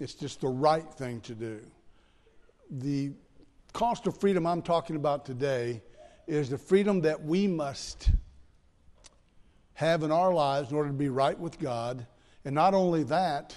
It's just the right thing to do. The cost of freedom I'm talking about today is the freedom that we must have in our lives in order to be right with God. And not only that,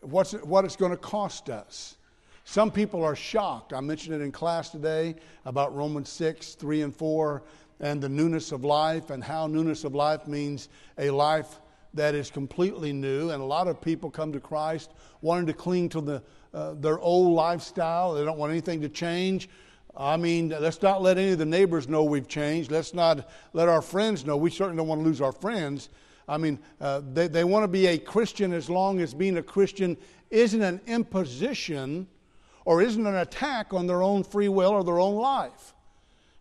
what's it, what it's going to cost us. Some people are shocked. I mentioned it in class today about Romans 6, 3 and 4, and the newness of life, and how newness of life means a life that is completely new. And a lot of people come to Christ wanting to cling to the, uh, their old lifestyle. They don't want anything to change. I mean, let's not let any of the neighbors know we've changed. Let's not let our friends know. We certainly don't want to lose our friends. I mean, uh, they, they want to be a Christian as long as being a Christian isn't an imposition or isn't an attack on their own free will or their own life.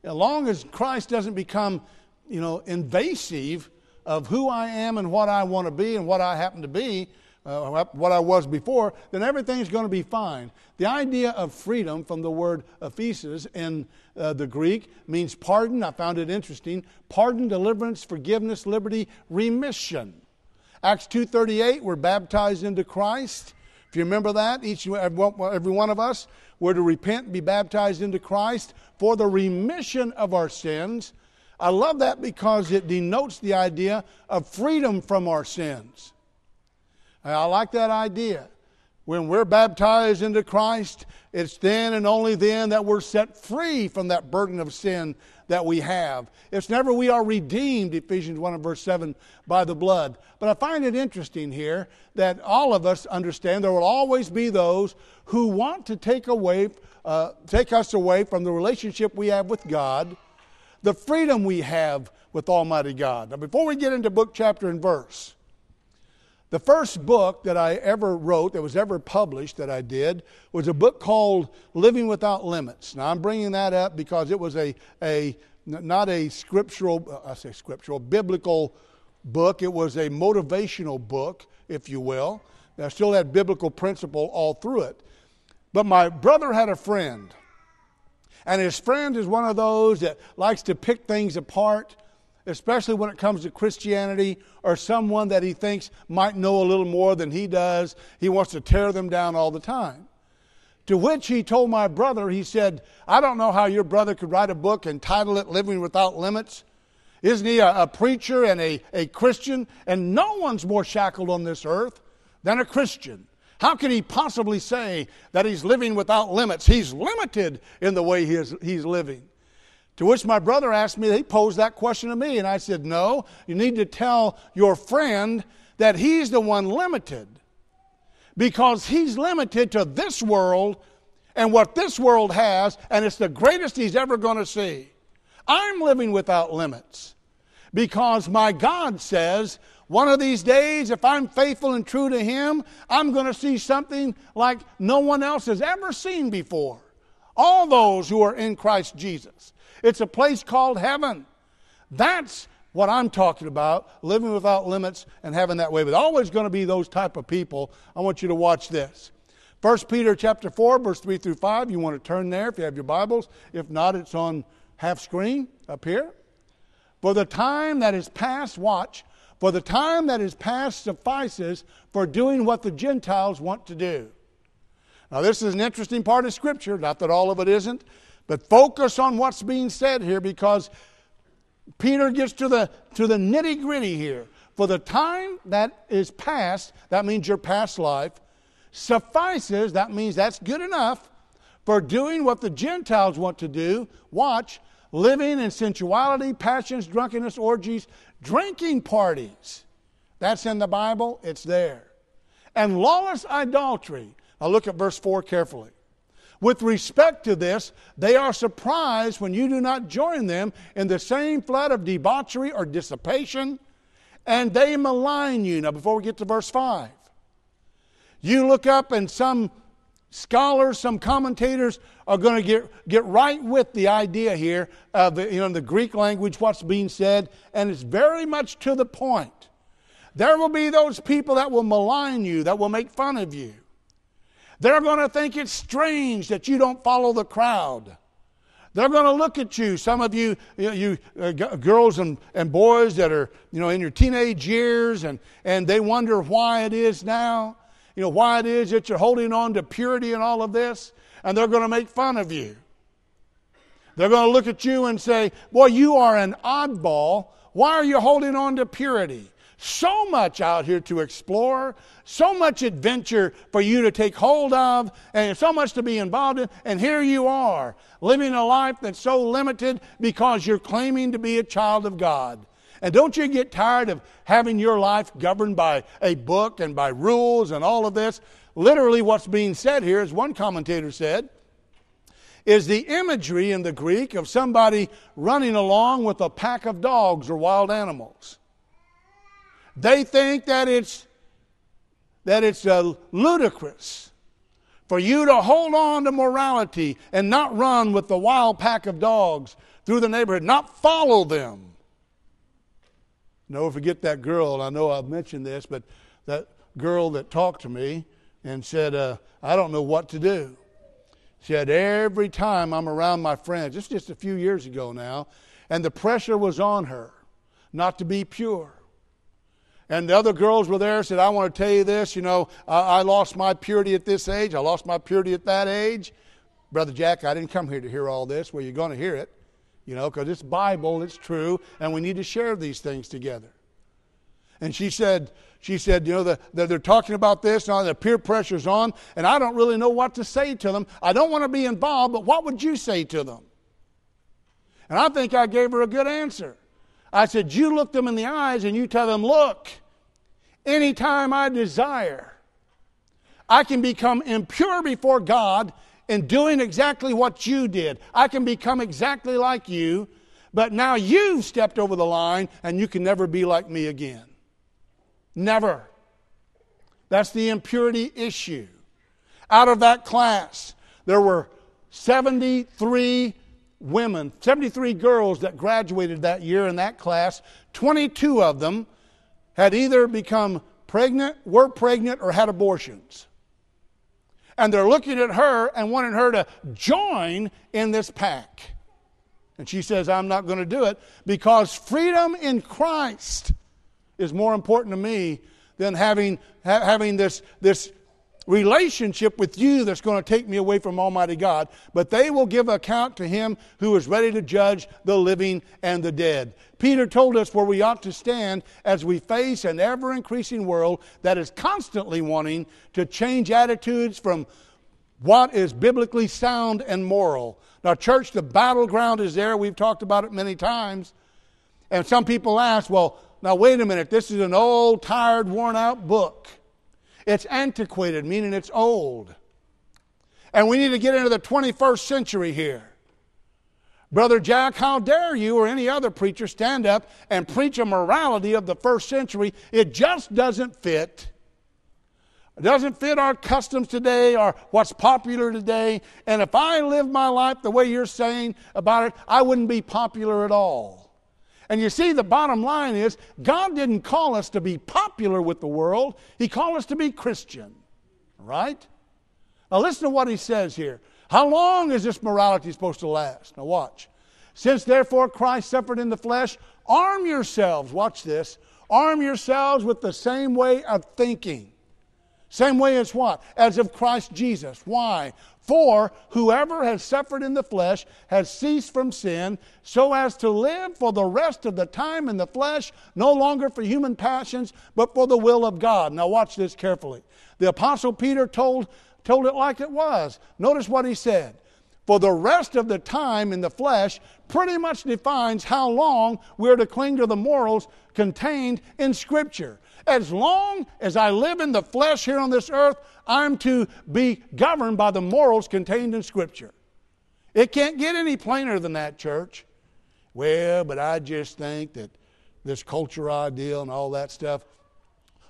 As long as Christ doesn't become, you know, invasive of who I am and what I want to be and what I happen to be, uh, what I was before, then everything's going to be fine. The idea of freedom from the word aphesis in uh, the Greek means pardon. I found it interesting. Pardon, deliverance, forgiveness, liberty, remission. Acts 2.38, we're baptized into Christ. If you remember that, each every one of us were to repent and be baptized into Christ for the remission of our sins. I love that because it denotes the idea of freedom from our sins. I like that idea. When we're baptized into Christ, it's then and only then that we're set free from that burden of sin that we have. It's never we are redeemed, Ephesians 1 and verse 7, by the blood. But I find it interesting here that all of us understand there will always be those who want to take away, uh, take us away from the relationship we have with God, the freedom we have with Almighty God. Now, before we get into book, chapter, and verse, the first book that I ever wrote, that was ever published, that I did, was a book called Living Without Limits. Now, I'm bringing that up because it was a, a not a scriptural, uh, I say scriptural, biblical book. It was a motivational book, if you will. I still had biblical principle all through it. But my brother had a friend, and his friend is one of those that likes to pick things apart especially when it comes to Christianity or someone that he thinks might know a little more than he does. He wants to tear them down all the time. To which he told my brother, he said, I don't know how your brother could write a book and title it Living Without Limits. Isn't he a, a preacher and a, a Christian? And no one's more shackled on this earth than a Christian. How can he possibly say that he's living without limits? He's limited in the way he is, he's living. To which my brother asked me, he posed that question to me, and I said, No, you need to tell your friend that he's the one limited. Because he's limited to this world and what this world has, and it's the greatest he's ever going to see. I'm living without limits because my God says, one of these days, if I'm faithful and true to Him, I'm going to see something like no one else has ever seen before. All those who are in Christ Jesus. It's a place called heaven. That's what I'm talking about, living without limits and having that way. But always going to be those type of people. I want you to watch this. 1 Peter chapter 4, verse 3 through 5. You want to turn there if you have your Bibles. If not, it's on half screen up here. For the time that is past, watch, for the time that is past suffices for doing what the Gentiles want to do. Now, this is an interesting part of Scripture, not that all of it isn't, but focus on what's being said here because Peter gets to the, to the nitty gritty here. For the time that is past, that means your past life, suffices, that means that's good enough for doing what the Gentiles want to do. Watch, living in sensuality, passions, drunkenness, orgies, drinking parties. That's in the Bible, it's there. And lawless idolatry. Now look at verse 4 carefully. With respect to this, they are surprised when you do not join them in the same flood of debauchery or dissipation, and they malign you. Now, before we get to verse 5, you look up and some scholars, some commentators are going to get, get right with the idea here of the, you know, the Greek language, what's being said, and it's very much to the point. There will be those people that will malign you, that will make fun of you. They're going to think it's strange that you don't follow the crowd. They're going to look at you, some of you, you, you uh, g- girls and, and boys that are you know, in your teenage years, and, and they wonder why it is now. You know, why it is that you're holding on to purity and all of this, and they're going to make fun of you. They're going to look at you and say, Boy, you are an oddball. Why are you holding on to purity? So much out here to explore, so much adventure for you to take hold of, and so much to be involved in. And here you are, living a life that's so limited because you're claiming to be a child of God. And don't you get tired of having your life governed by a book and by rules and all of this? Literally, what's being said here, as one commentator said, is the imagery in the Greek of somebody running along with a pack of dogs or wild animals. They think that it's that it's uh, ludicrous for you to hold on to morality and not run with the wild pack of dogs through the neighborhood, not follow them. Never forget that girl, I know I've mentioned this, but that girl that talked to me and said, uh, I don't know what to do. She said, Every time I'm around my friends, this just a few years ago now, and the pressure was on her not to be pure. And the other girls were there said, I want to tell you this. You know, I, I lost my purity at this age. I lost my purity at that age. Brother Jack, I didn't come here to hear all this. Well, you're going to hear it, you know, because it's Bible, it's true, and we need to share these things together. And she said, she said, you know, the, the, they're talking about this now, the peer pressure's on, and I don't really know what to say to them. I don't want to be involved, but what would you say to them? And I think I gave her a good answer. I said, You look them in the eyes and you tell them, Look, anytime I desire, I can become impure before God in doing exactly what you did. I can become exactly like you, but now you've stepped over the line and you can never be like me again. Never. That's the impurity issue. Out of that class, there were 73 women, 73 girls that graduated that year in that class. 22 of them had either become pregnant, were pregnant, or had abortions. And they're looking at her and wanting her to join in this pack. And she says, I'm not going to do it because freedom in Christ is more important to me than having, ha- having this, this relationship with you that's going to take me away from Almighty God. But they will give account to Him who is ready to judge the living and the dead. Peter told us where we ought to stand as we face an ever increasing world that is constantly wanting to change attitudes from what is biblically sound and moral. Now, church, the battleground is there. We've talked about it many times. And some people ask, well, now, wait a minute, this is an old, tired, worn out book. It's antiquated, meaning it's old. And we need to get into the 21st century here. Brother Jack, how dare you or any other preacher stand up and preach a morality of the first century? It just doesn't fit. It doesn't fit our customs today or what's popular today. And if I lived my life the way you're saying about it, I wouldn't be popular at all. And you see, the bottom line is God didn't call us to be popular with the world, He called us to be Christian. Right? Now, listen to what He says here. How long is this morality supposed to last? Now, watch. Since therefore Christ suffered in the flesh, arm yourselves, watch this, arm yourselves with the same way of thinking. Same way as what? As of Christ Jesus. Why? For whoever has suffered in the flesh has ceased from sin, so as to live for the rest of the time in the flesh, no longer for human passions, but for the will of God. Now, watch this carefully. The Apostle Peter told, told it like it was. Notice what he said. For the rest of the time in the flesh pretty much defines how long we're to cling to the morals contained in Scripture. As long as I live in the flesh here on this earth, I'm to be governed by the morals contained in Scripture. It can't get any plainer than that, church. Well, but I just think that this culture ideal and all that stuff.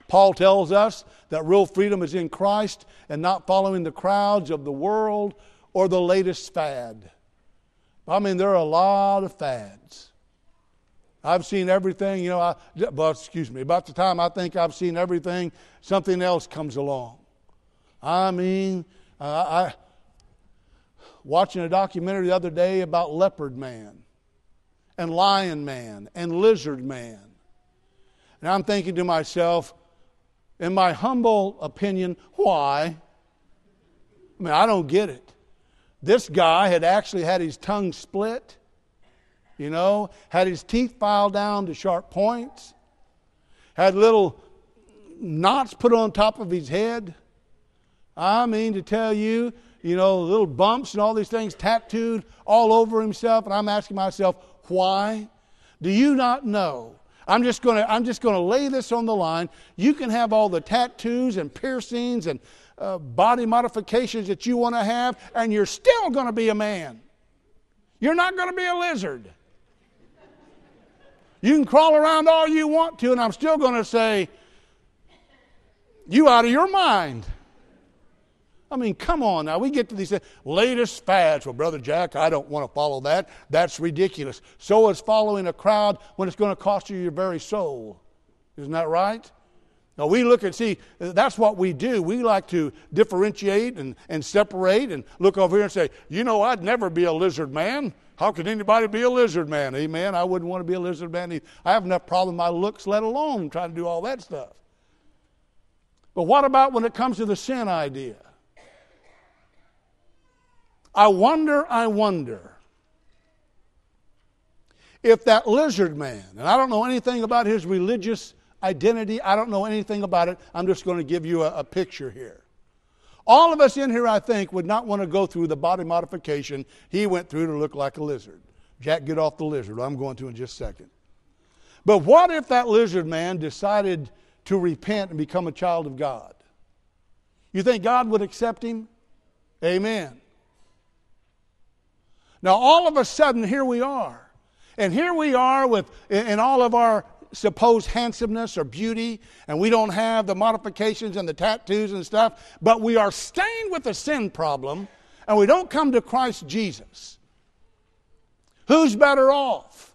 Paul tells us that real freedom is in Christ and not following the crowds of the world or the latest fad. I mean, there are a lot of fads. I've seen everything, you know, I, well, excuse me, about the time I think I've seen everything, something else comes along. I mean, uh, I watching a documentary the other day about leopard man and lion man and lizard man. And I'm thinking to myself, in my humble opinion, why? I mean, I don't get it. This guy had actually had his tongue split, you know, had his teeth filed down to sharp points, had little knots put on top of his head. I mean, to tell you, you know, little bumps and all these things tattooed all over himself. And I'm asking myself, why? Do you not know? I'm just going to I'm just going to lay this on the line. You can have all the tattoos and piercings and uh, body modifications that you want to have, and you're still going to be a man. You're not going to be a lizard. You can crawl around all you want to, and I'm still going to say, You out of your mind. I mean, come on now. We get to these latest fads. Well, Brother Jack, I don't want to follow that. That's ridiculous. So is following a crowd when it's going to cost you your very soul. Isn't that right? Now, we look and see, that's what we do. We like to differentiate and, and separate and look over here and say, you know, I'd never be a lizard man. How could anybody be a lizard man? Amen. I wouldn't want to be a lizard man. Either. I have enough problem with my looks, let alone trying to do all that stuff. But what about when it comes to the sin idea? I wonder, I wonder if that lizard man, and I don't know anything about his religious identity, I don't know anything about it. I'm just going to give you a, a picture here. All of us in here, I think, would not want to go through the body modification he went through to look like a lizard. Jack, get off the lizard. I'm going to in just a second. But what if that lizard man decided to repent and become a child of God? You think God would accept him? Amen. Now, all of a sudden, here we are. And here we are with, in all of our supposed handsomeness or beauty, and we don't have the modifications and the tattoos and stuff, but we are stained with a sin problem, and we don't come to Christ Jesus. Who's better off?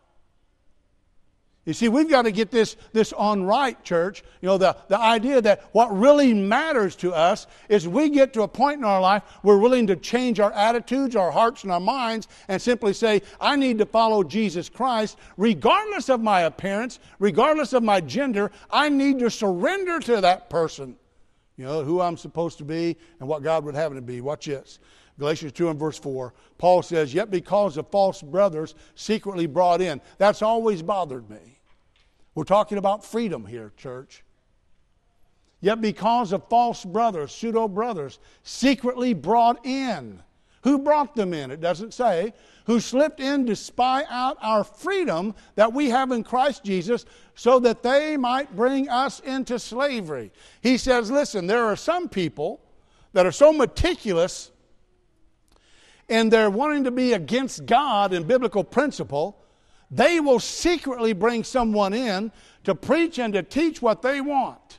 You see, we've got to get this, this on right, church. You know, the, the idea that what really matters to us is we get to a point in our life we're willing to change our attitudes, our hearts, and our minds and simply say, I need to follow Jesus Christ regardless of my appearance, regardless of my gender. I need to surrender to that person, you know, who I'm supposed to be and what God would have me to be. Watch this. Galatians 2 and verse 4, Paul says, Yet because of false brothers secretly brought in. That's always bothered me. We're talking about freedom here, church. Yet, because of false brothers, pseudo brothers, secretly brought in. Who brought them in? It doesn't say. Who slipped in to spy out our freedom that we have in Christ Jesus so that they might bring us into slavery. He says, listen, there are some people that are so meticulous and they're wanting to be against God and biblical principle they will secretly bring someone in to preach and to teach what they want.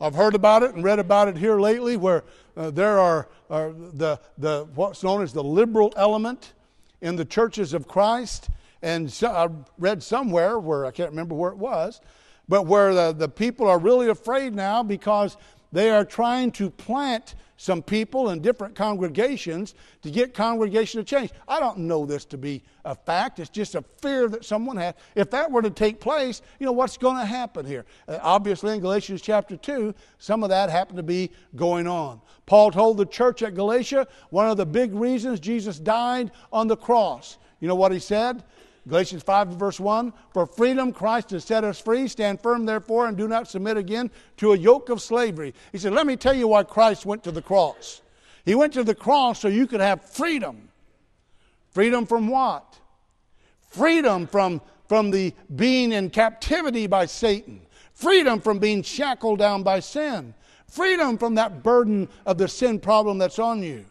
I've heard about it and read about it here lately where uh, there are, are the, the, what's known as the liberal element in the churches of Christ. And so I read somewhere where I can't remember where it was, but where the, the people are really afraid now because they are trying to plant some people in different congregations to get congregation to change. I don't know this to be a fact. It's just a fear that someone has. If that were to take place, you know, what's going to happen here? Uh, obviously, in Galatians chapter 2, some of that happened to be going on. Paul told the church at Galatia one of the big reasons Jesus died on the cross. You know what he said? Galatians 5 verse 1 For freedom Christ has set us free. Stand firm, therefore, and do not submit again to a yoke of slavery. He said, Let me tell you why Christ went to the cross. He went to the cross so you could have freedom. Freedom from what? Freedom from, from the being in captivity by Satan. Freedom from being shackled down by sin. Freedom from that burden of the sin problem that's on you.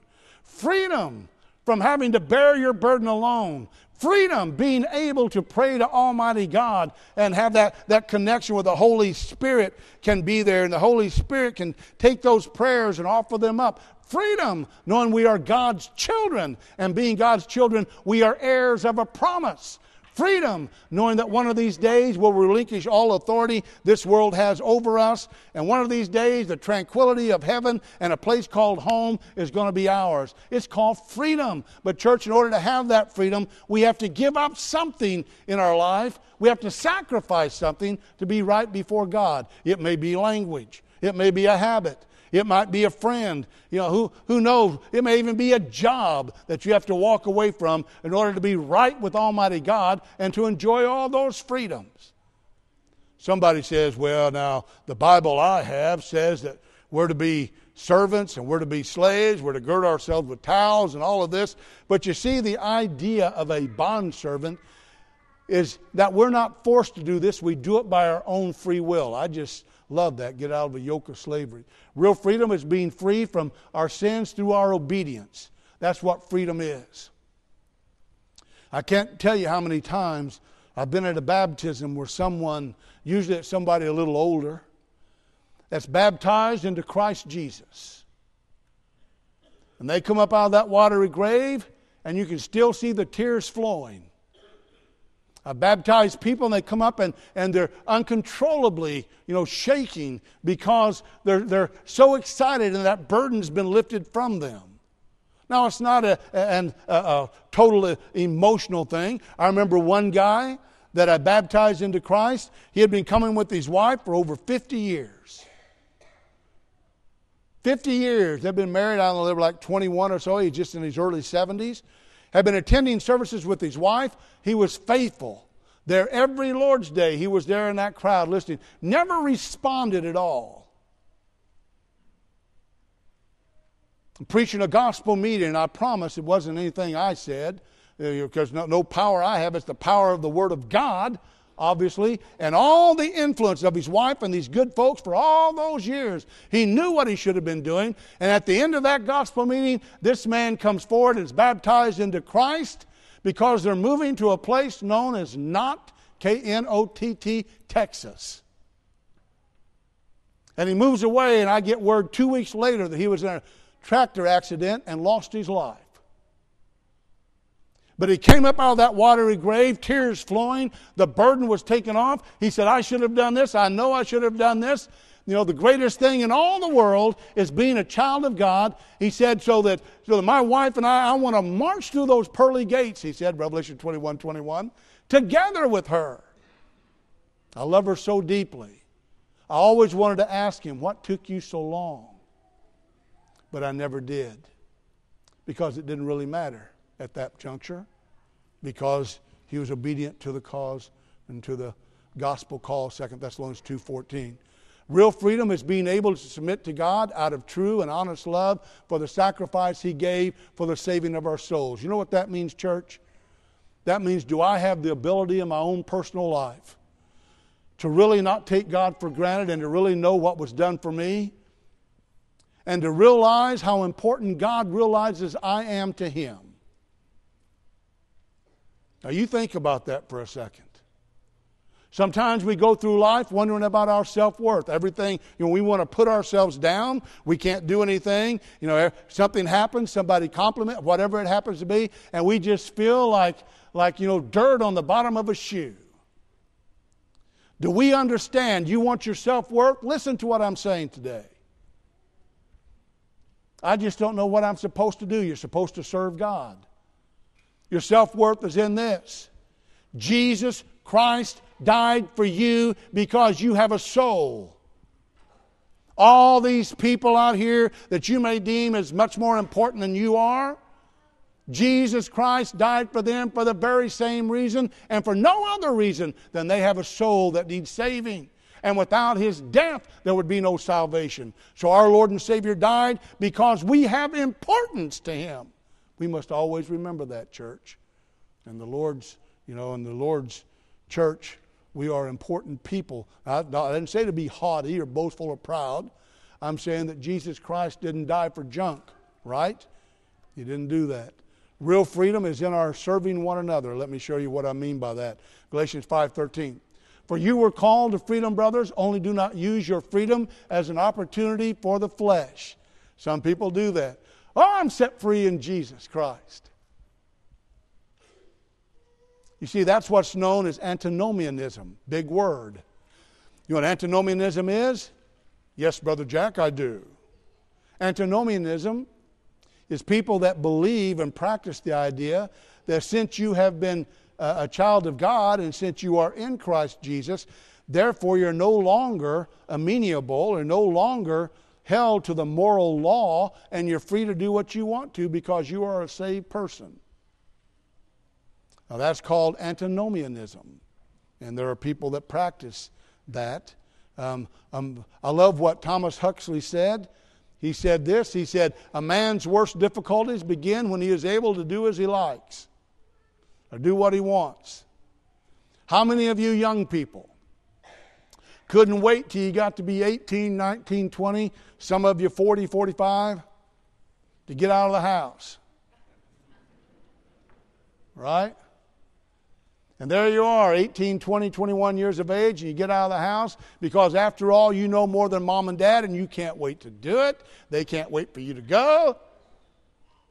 Freedom from having to bear your burden alone. Freedom, being able to pray to Almighty God and have that, that connection with the Holy Spirit can be there, and the Holy Spirit can take those prayers and offer them up. Freedom, knowing we are God's children, and being God's children, we are heirs of a promise. Freedom, knowing that one of these days we'll relinquish all authority this world has over us, and one of these days the tranquility of heaven and a place called home is going to be ours. It's called freedom. But, church, in order to have that freedom, we have to give up something in our life. We have to sacrifice something to be right before God. It may be language, it may be a habit, it might be a friend. You know, who, who knows? It may even be a job that you have to walk away from in order to be right with Almighty God and to enjoy all those freedoms. Somebody says, well, now, the Bible I have says that we're to be servants and we're to be slaves, we're to gird ourselves with towels and all of this. But you see, the idea of a bondservant is that we're not forced to do this, we do it by our own free will. I just Love that. Get out of a yoke of slavery. Real freedom is being free from our sins through our obedience. That's what freedom is. I can't tell you how many times I've been at a baptism where someone, usually it's somebody a little older, that's baptized into Christ Jesus. And they come up out of that watery grave, and you can still see the tears flowing. I baptize people and they come up and, and they're uncontrollably, you know, shaking because they're, they're so excited and that burden's been lifted from them. Now, it's not a, a, a, a total emotional thing. I remember one guy that I baptized into Christ. He had been coming with his wife for over 50 years. 50 years. They've been married, I don't know, they were like 21 or so. He's just in his early 70s had been attending services with his wife. He was faithful. There every Lord's Day, he was there in that crowd listening. Never responded at all. I'm preaching a gospel meeting, I promise it wasn't anything I said, because uh, no, no power I have. It's the power of the Word of God obviously, and all the influence of his wife and these good folks for all those years. He knew what he should have been doing. And at the end of that gospel meeting, this man comes forward and is baptized into Christ because they're moving to a place known as Knott, K N O T T, Texas. And he moves away, and I get word two weeks later that he was in a tractor accident and lost his life. But he came up out of that watery grave, tears flowing. The burden was taken off. He said, I should have done this. I know I should have done this. You know, the greatest thing in all the world is being a child of God. He said, so that, so that my wife and I, I want to march through those pearly gates, he said, Revelation 21 21, together with her. I love her so deeply. I always wanted to ask him, What took you so long? But I never did because it didn't really matter at that juncture because he was obedient to the cause and to the gospel call 2 thessalonians 2.14 real freedom is being able to submit to god out of true and honest love for the sacrifice he gave for the saving of our souls. You know what that means church? That means do i have the ability in my own personal life to really not take god for granted and to really know what was done for me? And to realize how important god realizes i am to him now, you think about that for a second. Sometimes we go through life wondering about our self worth. Everything, you know, we want to put ourselves down. We can't do anything. You know, something happens, somebody compliment, whatever it happens to be, and we just feel like, like, you know, dirt on the bottom of a shoe. Do we understand you want your self worth? Listen to what I'm saying today. I just don't know what I'm supposed to do. You're supposed to serve God. Your self worth is in this Jesus Christ died for you because you have a soul. All these people out here that you may deem as much more important than you are, Jesus Christ died for them for the very same reason and for no other reason than they have a soul that needs saving. And without his death, there would be no salvation. So our Lord and Savior died because we have importance to him. We must always remember that, church. And the Lord's, you know, in the Lord's church, we are important people. I, I didn't say to be haughty or boastful or proud. I'm saying that Jesus Christ didn't die for junk, right? He didn't do that. Real freedom is in our serving one another. Let me show you what I mean by that. Galatians 5:13. For you were called to freedom, brothers, only do not use your freedom as an opportunity for the flesh. Some people do that. Oh, I'm set free in Jesus Christ. You see, that's what's known as antinomianism. Big word. You know what antinomianism is? Yes, Brother Jack, I do. Antinomianism is people that believe and practice the idea that since you have been uh, a child of God and since you are in Christ Jesus, therefore you're no longer amenable or no longer held to the moral law and you're free to do what you want to because you are a saved person. Now that's called antinomianism. And there are people that practice that. Um, um, I love what Thomas Huxley said. He said this He said, A man's worst difficulties begin when he is able to do as he likes or do what he wants. How many of you young people couldn't wait till you got to be 18, 19, 20, some of you 40, 45, to get out of the house? Right? And there you are, 18, 20, 21 years of age, and you get out of the house because, after all, you know more than mom and dad, and you can't wait to do it. They can't wait for you to go.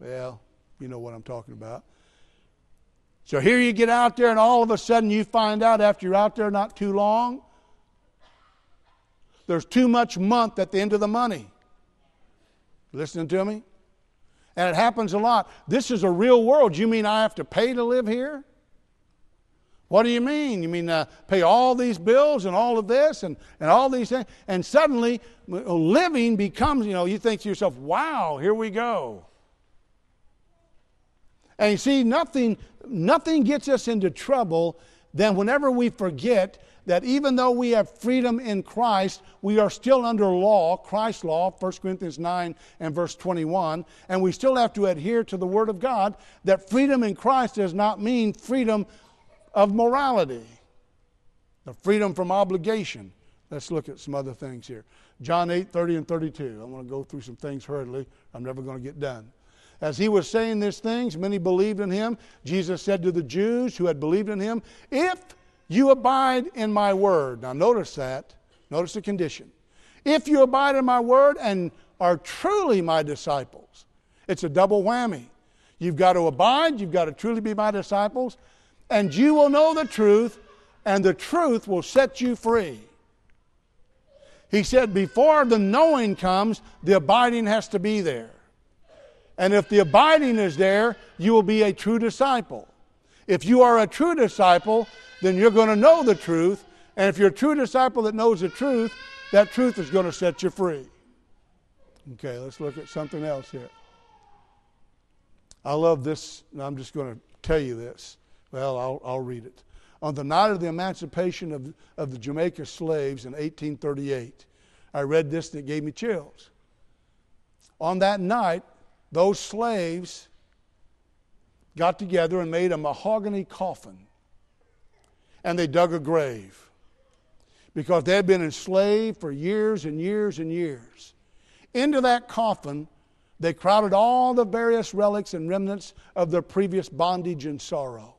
Well, you know what I'm talking about. So here you get out there, and all of a sudden you find out after you're out there not too long, there's too much month at the end of the money. Listening to me? And it happens a lot. This is a real world. You mean I have to pay to live here? What do you mean? You mean uh, pay all these bills and all of this and, and all these things? And suddenly, living becomes, you know, you think to yourself, wow, here we go. And you see, nothing, nothing gets us into trouble than whenever we forget that even though we have freedom in Christ, we are still under law, Christ's law, 1 Corinthians 9 and verse 21, and we still have to adhere to the Word of God, that freedom in Christ does not mean freedom of morality, the freedom from obligation. Let's look at some other things here. John 8, 30 and 32. I'm going to go through some things hurriedly. I'm never going to get done. As he was saying these things, many believed in him. Jesus said to the Jews who had believed in him, If you abide in my word. Now, notice that. Notice the condition. If you abide in my word and are truly my disciples, it's a double whammy. You've got to abide, you've got to truly be my disciples, and you will know the truth, and the truth will set you free. He said, before the knowing comes, the abiding has to be there. And if the abiding is there, you will be a true disciple. If you are a true disciple, then you're going to know the truth. And if you're a true disciple that knows the truth, that truth is going to set you free. Okay, let's look at something else here. I love this, I'm just going to tell you this. Well, I'll, I'll read it. On the night of the emancipation of, of the Jamaica slaves in 1838, I read this and it gave me chills. On that night, those slaves got together and made a mahogany coffin and they dug a grave because they had been enslaved for years and years and years. Into that coffin, they crowded all the various relics and remnants of their previous bondage and sorrow.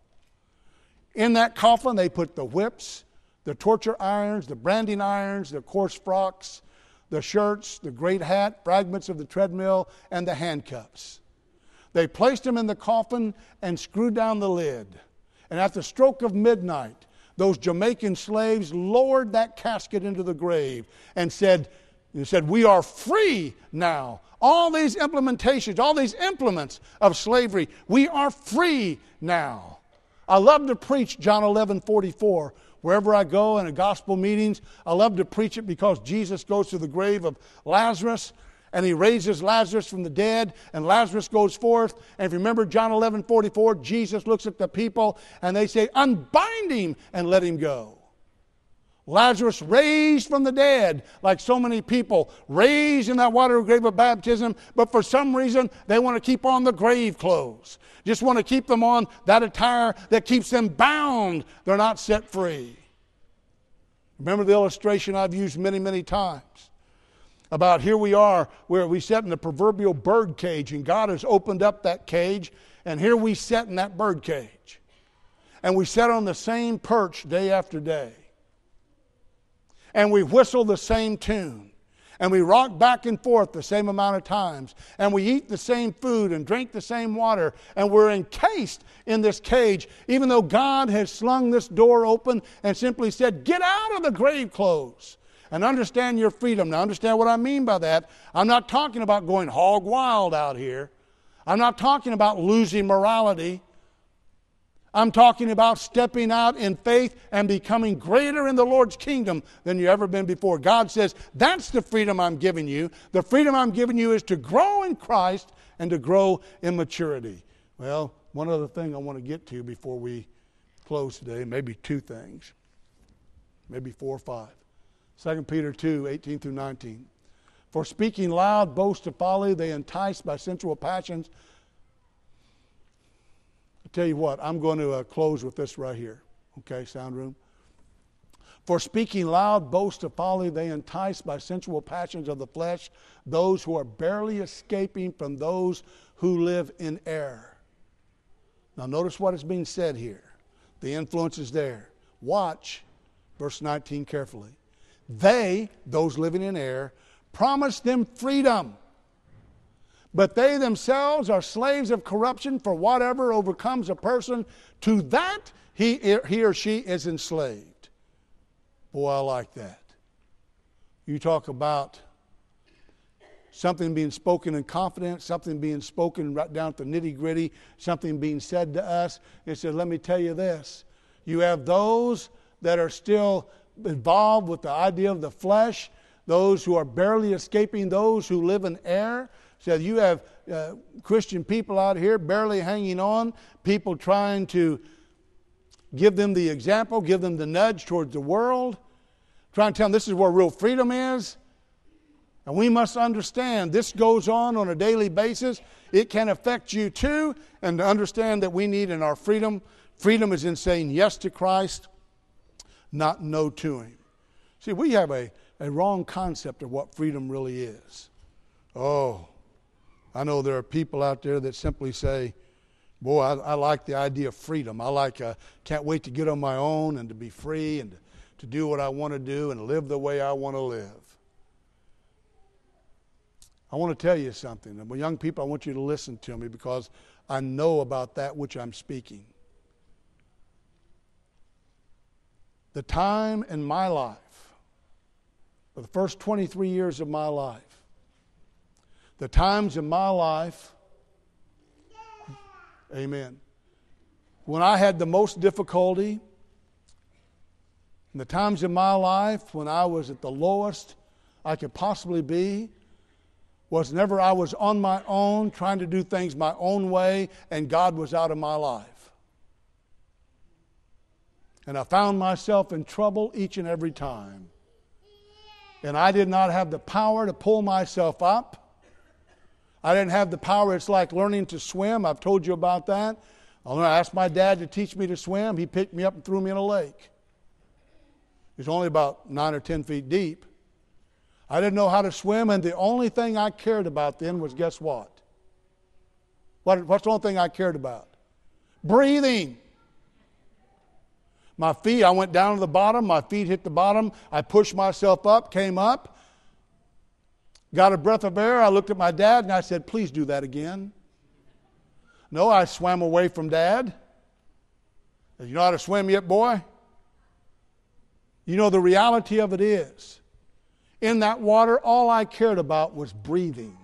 In that coffin, they put the whips, the torture irons, the branding irons, the coarse frocks, the shirts, the great hat, fragments of the treadmill, and the handcuffs. They placed him in the coffin and screwed down the lid. And at the stroke of midnight, those Jamaican slaves lowered that casket into the grave and said, said, We are free now. All these implementations, all these implements of slavery, we are free now. I love to preach John 11 44. Wherever I go in a gospel meetings, I love to preach it because Jesus goes to the grave of Lazarus and he raises Lazarus from the dead, and Lazarus goes forth. And if you remember John 11 44, Jesus looks at the people and they say, Unbind him and let him go. Lazarus raised from the dead, like so many people, raised in that water grave of baptism, but for some reason they want to keep on the grave clothes. Just want to keep them on that attire that keeps them bound. They're not set free. Remember the illustration I've used many, many times about here we are where we sit in the proverbial bird cage, and God has opened up that cage, and here we sit in that bird cage. And we sit on the same perch day after day. And we whistle the same tune. And we rock back and forth the same amount of times, and we eat the same food and drink the same water, and we're encased in this cage, even though God has slung this door open and simply said, Get out of the grave clothes and understand your freedom. Now, understand what I mean by that. I'm not talking about going hog wild out here, I'm not talking about losing morality. I'm talking about stepping out in faith and becoming greater in the Lord's kingdom than you've ever been before. God says, That's the freedom I'm giving you. The freedom I'm giving you is to grow in Christ and to grow in maturity. Well, one other thing I want to get to before we close today, maybe two things, maybe four or five. 2 Peter 2 18 through 19. For speaking loud boast of folly, they entice by sensual passions I tell you what, I'm going to uh, close with this right here. Okay, sound room? For speaking loud boast of folly, they entice by sensual passions of the flesh those who are barely escaping from those who live in error. Now, notice what is being said here. The influence is there. Watch verse 19 carefully. They, those living in air, promise them freedom but they themselves are slaves of corruption, for whatever overcomes a person, to that he, he or she is enslaved. Boy, I like that. You talk about something being spoken in confidence, something being spoken right down to nitty gritty, something being said to us. It says, Let me tell you this. You have those that are still involved with the idea of the flesh, those who are barely escaping, those who live in air. So you have uh, Christian people out here barely hanging on, people trying to give them the example, give them the nudge towards the world, trying to tell them this is where real freedom is. And we must understand this goes on on a daily basis. It can affect you too, and to understand that we need in our freedom. Freedom is in saying yes to Christ, not no to Him. See, we have a, a wrong concept of what freedom really is. Oh, I know there are people out there that simply say, Boy, I, I like the idea of freedom. I like, uh, can't wait to get on my own and to be free and to, to do what I want to do and live the way I want to live. I want to tell you something. Young people, I want you to listen to me because I know about that which I'm speaking. The time in my life, for the first 23 years of my life, the times in my life, amen, when I had the most difficulty, and the times in my life when I was at the lowest I could possibly be, was never I was on my own, trying to do things my own way, and God was out of my life. And I found myself in trouble each and every time. And I did not have the power to pull myself up. I didn't have the power. It's like learning to swim. I've told you about that. I asked my dad to teach me to swim. He picked me up and threw me in a lake. It was only about nine or ten feet deep. I didn't know how to swim, and the only thing I cared about then was guess what? what what's the only thing I cared about? Breathing. My feet, I went down to the bottom, my feet hit the bottom, I pushed myself up, came up, Got a breath of air. I looked at my dad and I said, Please do that again. No, I swam away from dad. You know how to swim yet, boy? You know, the reality of it is, in that water, all I cared about was breathing.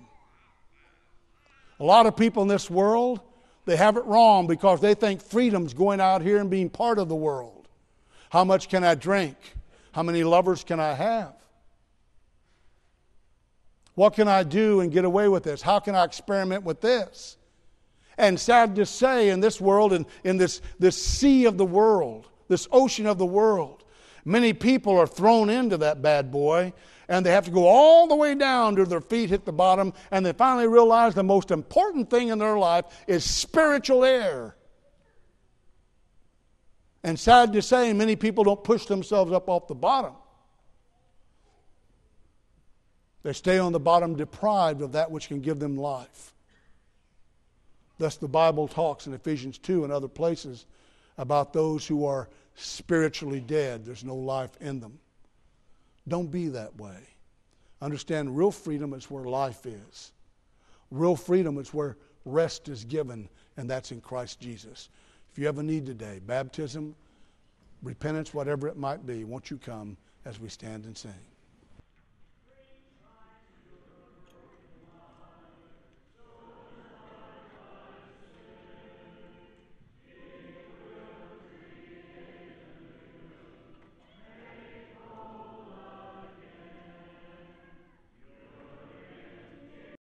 A lot of people in this world, they have it wrong because they think freedom's going out here and being part of the world. How much can I drink? How many lovers can I have? What can I do and get away with this? How can I experiment with this? And sad to say, in this world, in, in this, this sea of the world, this ocean of the world, many people are thrown into that bad boy and they have to go all the way down to their feet hit the bottom and they finally realize the most important thing in their life is spiritual air. And sad to say, many people don't push themselves up off the bottom. They stay on the bottom deprived of that which can give them life. Thus, the Bible talks in Ephesians 2 and other places about those who are spiritually dead. There's no life in them. Don't be that way. Understand real freedom is where life is. Real freedom is where rest is given, and that's in Christ Jesus. If you have a need today, baptism, repentance, whatever it might be, won't you come as we stand and sing?